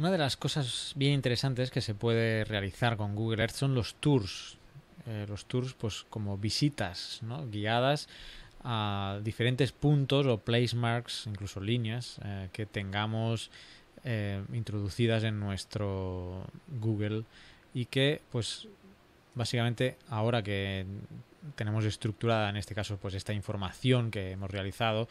Una de las cosas bien interesantes que se puede realizar con Google Earth son los tours. Eh, los tours, pues como visitas ¿no? guiadas a diferentes puntos o place marks, incluso líneas, eh, que tengamos eh, introducidas en nuestro Google y que, pues, básicamente ahora que tenemos estructurada en este caso pues esta información que hemos realizado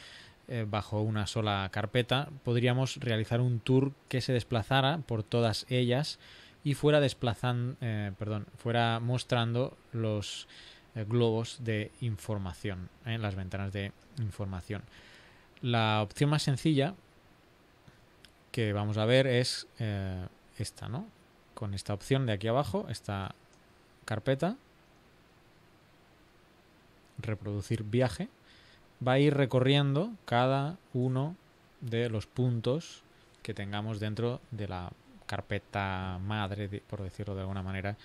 eh, bajo una sola carpeta, podríamos realizar un tour que se desplazara por todas ellas y fuera desplazando, eh, perdón, fuera mostrando los eh, globos de información, en las ventanas de información. La opción más sencilla que vamos a ver es esta, ¿no? Con esta opción de aquí abajo, esta carpeta, reproducir viaje, va a ir recorriendo cada uno de los puntos que tengamos dentro de la carpeta madre, por decirlo de alguna manera,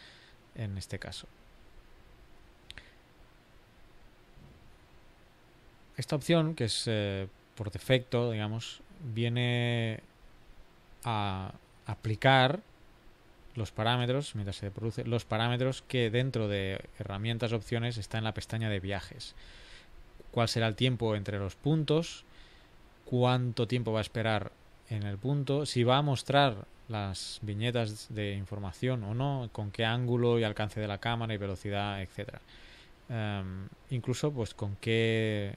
en este caso. Esta opción, que es eh, por defecto, digamos, viene a aplicar los parámetros, mientras se produce, los parámetros que dentro de herramientas opciones está en la pestaña de viajes cuál será el tiempo entre los puntos, cuánto tiempo va a esperar en el punto, si va a mostrar las viñetas de información o no, con qué ángulo y alcance de la cámara y velocidad, etcétera. Em, incluso pues con qué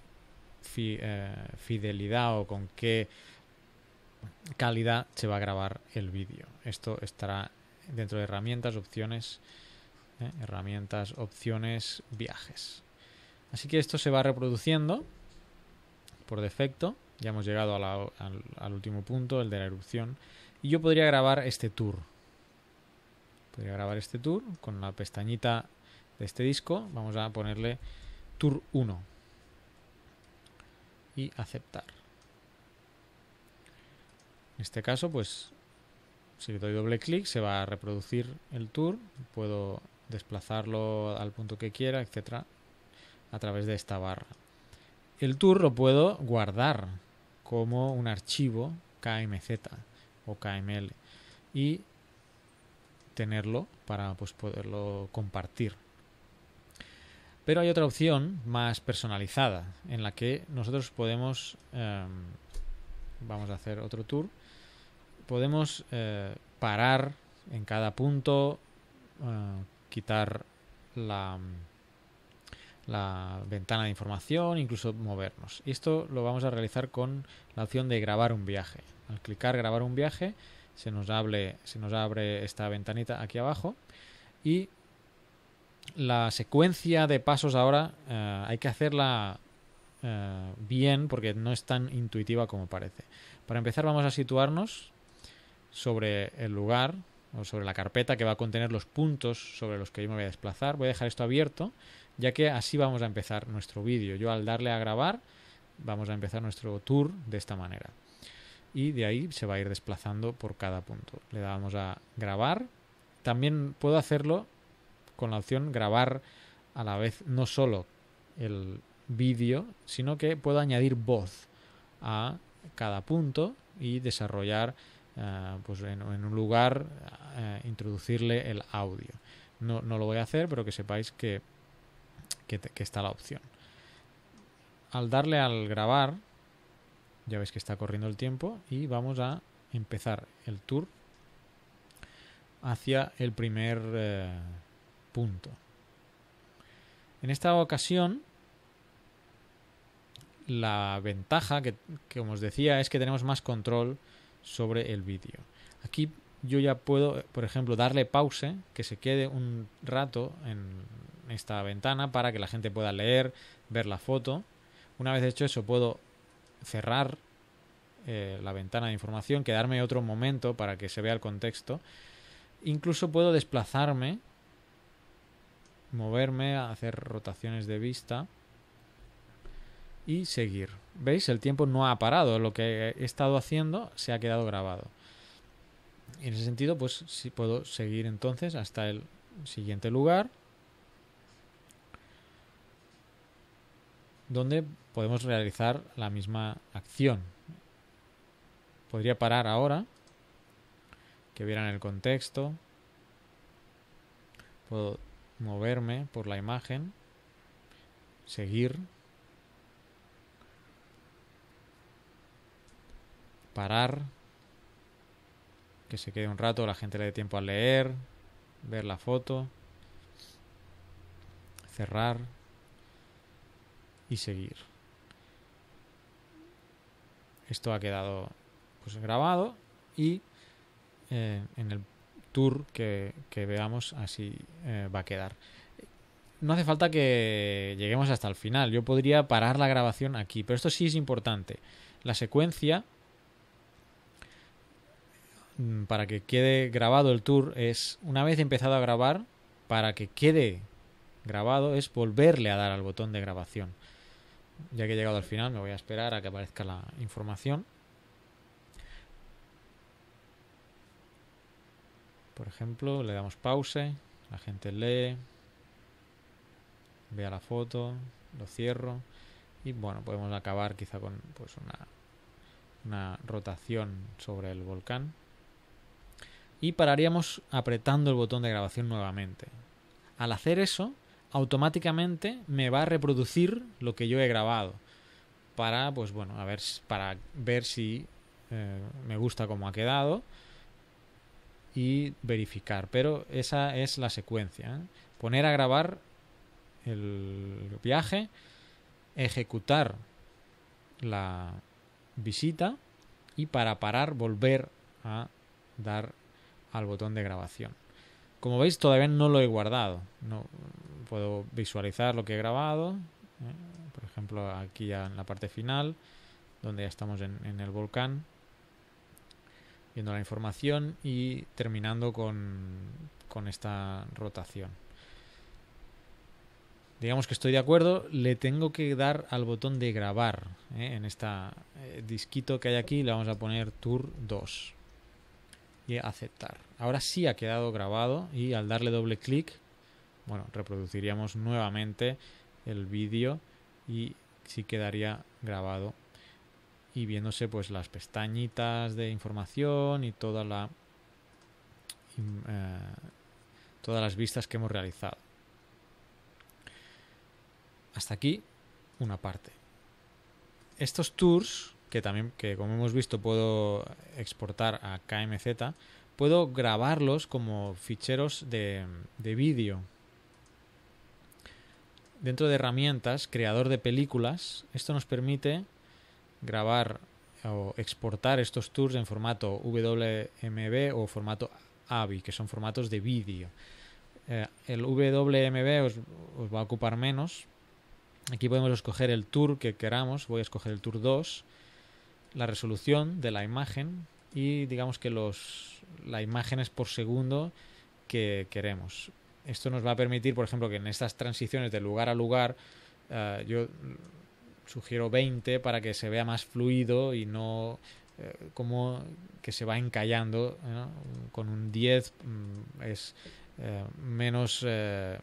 eh, fidelidad o con qué calidad se va a grabar el vídeo. Esto estará dentro de herramientas, opciones, eh, herramientas, opciones, viajes. Así que esto se va reproduciendo por defecto. Ya hemos llegado al, último punto, el de la erupción. Y yo podría grabar este tour. Podría grabar este tour con la pestañita de este disco. Vamos a ponerle tour 1. Y aceptar. En este caso, pues, si le doy doble clic, se va a reproducir el tour. Puedo desplazarlo al punto que quiera, etcétera a través de esta barra. El tour lo puedo guardar como un archivo KMZ o KML y tenerlo para pues, poderlo compartir. Pero hay otra opción más personalizada en la que nosotros podemos, em, vamos a hacer otro tour, podemos eh, parar en cada punto, eh, quitar la la ventana de información, incluso movernos. Y esto lo vamos a realizar con la opción de grabar un viaje. Al clicar grabar un viaje, se nos, abre, se nos abre esta ventanita aquí abajo y la secuencia de pasos ahora eh, hay que hacerla bien porque no es tan intuitiva como parece. Para empezar vamos a situarnos sobre el lugar o sobre la carpeta que va a contener los puntos sobre los que yo me voy a desplazar. Voy a dejar esto abierto ya que así vamos a empezar nuestro vídeo. Yo al darle a grabar vamos a empezar nuestro tour de esta manera. Y de ahí se va a ir desplazando por cada punto. Le damos a grabar. También puedo hacerlo con la opción grabar a la vez no solo el vídeo, sino que puedo añadir voz a cada punto y desarrollar eh, pues en, un lugar, eh, introducirle el audio. No, no lo voy a hacer, pero que sepáis que que, está la opción. Al darle al grabar, ya veis que está corriendo el tiempo y vamos a empezar el tour hacia el primer eh, punto. En esta ocasión, la ventaja que, como os decía es que tenemos más control sobre el vídeo. Aquí yo ya puedo, por ejemplo, darle pause, que se quede un rato en esta ventana para que la gente pueda leer, ver la foto. Una vez hecho eso, puedo cerrar eh, la ventana de información, quedarme otro momento para que se vea el contexto. Incluso puedo desplazarme, moverme, hacer rotaciones de vista y seguir. ¿Veis? El tiempo no ha parado. Lo que he estado haciendo se ha quedado grabado. En ese sentido, pues sí puedo seguir entonces hasta el siguiente lugar donde podemos realizar la misma acción. Podría parar ahora que vieran el contexto. Puedo moverme por la imagen, seguir, parar, que se quede un rato, la gente le dé tiempo a leer, ver la foto, cerrar y seguir. Esto ha quedado pues grabado y eh, en el tour que, veamos así eh, va a quedar. No hace falta que lleguemos hasta el final. Yo podría parar la grabación aquí, pero esto sí es importante. La secuencia para que quede grabado el tour es una vez empezado a grabar, para que quede grabado es volverle a dar al botón de grabación. Ya que he llegado al final, me voy a esperar a que aparezca la información. Por ejemplo, le damos pause, la gente lee, vea la foto, lo cierro y bueno, podemos acabar quizá con pues una, una rotación sobre el volcán y pararíamos apretando el botón de grabación nuevamente. Al hacer eso, automáticamente me va a reproducir lo que yo he grabado para pues bueno a ver para ver si eh, me gusta cómo ha quedado y verificar pero esa es la secuencia ¿eh? poner a grabar el viaje ejecutar la visita y para parar volver a dar al botón de grabación como veis todavía no lo he guardado no puedo visualizar lo que he grabado. ¿eh? Por ejemplo, aquí ya en la parte final, donde ya estamos en, el volcán, viendo la información y terminando con, con esta rotación. Digamos que estoy de acuerdo, le tengo que dar al botón de grabar ¿eh? en esta eh, disquito que hay aquí, le vamos a poner Tour 2 y aceptar. Ahora sí ha quedado grabado y al darle doble clic bueno, reproduciríamos nuevamente el vídeo y sí quedaría grabado. Y viéndose pues las pestañitas de información y toda la eh, todas las vistas que hemos realizado. Hasta aquí una parte. Estos tours que también que como hemos visto puedo exportar a KMZ puedo grabarlos como ficheros de, de vídeo dentro de herramientas, creador de películas, esto nos permite grabar o exportar estos tours en formato WMB o formato AVI, que son formatos de vídeo. Eh, el WMB os, os, va a ocupar menos. Aquí podemos escoger el tour que queramos. Voy a escoger el tour 2, la resolución de la imagen y digamos que los la imágenes por segundo que queremos esto nos va a permitir, por ejemplo, que en estas transiciones de lugar a lugar, uh, yo sugiero 20 para que se vea más fluido y no eh, como que se va encallando. Con un 10 mm, es eh, menos, eh,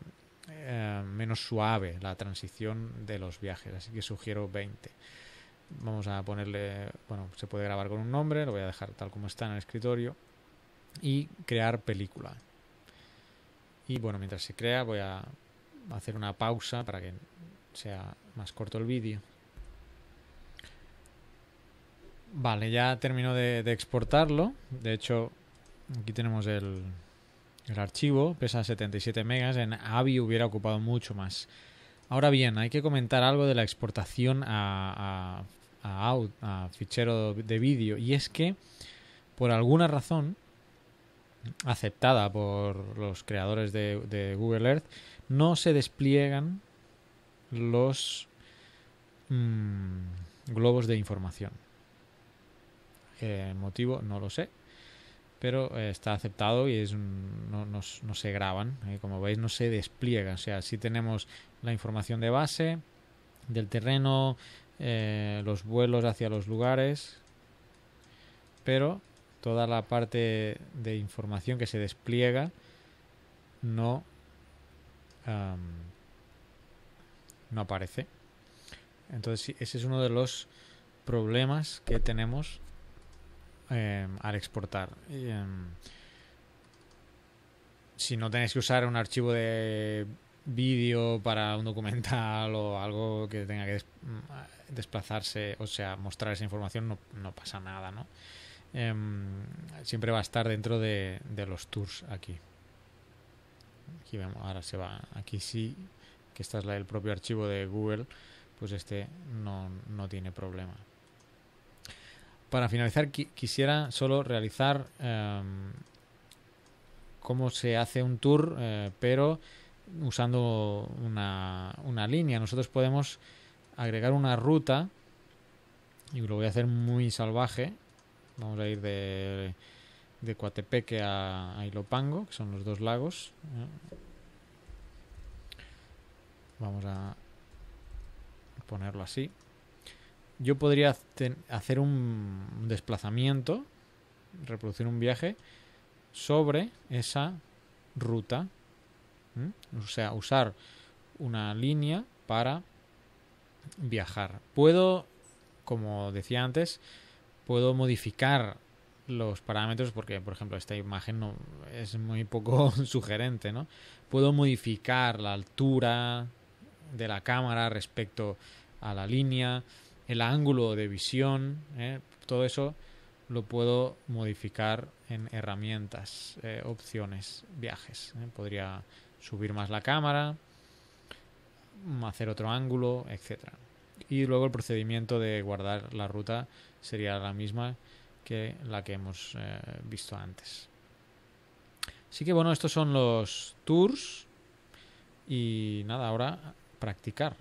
menos suave la transición de los viajes, así que sugiero 20. Vamos a ponerle, bueno, se puede grabar con un nombre, lo voy a dejar tal como está en el escritorio y crear película. Y bueno, mientras se crea voy a hacer una pausa para que sea más corto el vídeo. Vale, ya terminó de, exportarlo. De hecho, aquí tenemos el, el archivo. Pesa 77 megas. En AVI hubiera ocupado mucho más. Ahora bien, hay que comentar algo de la exportación a, a, a fichero de vídeo. Y es que, por alguna razón, aceptada por los creadores de, Google Earth, no se despliegan los mm, globos de información. El motivo no lo sé, pero eh, está aceptado y es no, se graban. Eh, como veis, no se despliegan. O sea, si tenemos la información de base del terreno, eh, los vuelos hacia los lugares, pero toda la parte de información que se despliega no, no aparece. Entonces ese es uno de los problemas que tenemos em, al exportar. Em, si no tenéis que usar un archivo de vídeo para un documental o algo que tenga que mm, desplazarse, o sea, mostrar esa información, no, no pasa nada, ¿no? Em, siempre va a estar dentro de, los tours aquí. Aquí vemos, ahora se va, aquí sí, que esta es la, el propio archivo de Google, pues este no, no tiene problema. Para finalizar, quisiera solo realizar em, cómo se hace un tour, eh, pero usando una, una, línea. Nosotros podemos agregar una ruta y lo voy a hacer muy salvaje. Vamos a ir de, Coatepeque a, a Ilopango, que son los dos lagos. ¿eh? Vamos a ponerlo así. Yo podría hacer un desplazamiento, reproducir un viaje sobre esa ruta. O sea, usar una línea para viajar. Puedo, como decía antes, puedo modificar los parámetros porque, por ejemplo, esta imagen no es muy poco sugerente, ¿no? Puedo modificar la altura de la cámara respecto a la línea, el ángulo de visión, ¿eh? todo eso lo puedo modificar en herramientas, eh, opciones, viajes. ¿eh? Podría subir más la cámara, hacer otro ángulo, etc. Y luego el procedimiento de guardar la ruta sería la misma que la que hemos visto antes. Así que bueno, estos son los tours y nada, ahora practicar.